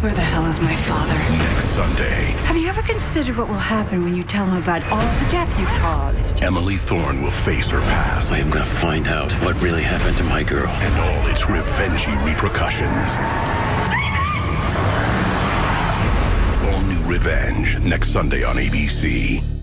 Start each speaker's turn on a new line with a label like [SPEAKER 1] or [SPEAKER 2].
[SPEAKER 1] Where the hell is my father?
[SPEAKER 2] Next Sunday,
[SPEAKER 1] Have you ever considered what will happen when you tell him about all the death you caused?
[SPEAKER 2] Emily Thorne will face her past
[SPEAKER 3] I am gonna find out what really happened to my girl.
[SPEAKER 2] and all its revengey repercussions. All New Revenge, next Sunday on ABC.